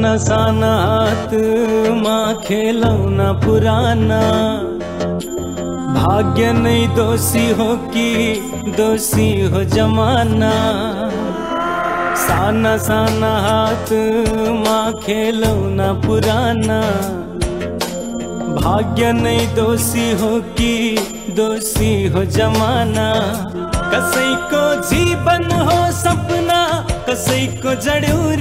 नसाना हात मा खेलौना पुराना। भाग्य नहीं दोषी हो कि दोषी हो जमाना। साना साना हाथ माँ खेलौना पुराना। भाग्य नहीं दोषी हो कि दोषी हो जमाना। कसई को जीवन हो सपना, कसई को ज़रूरी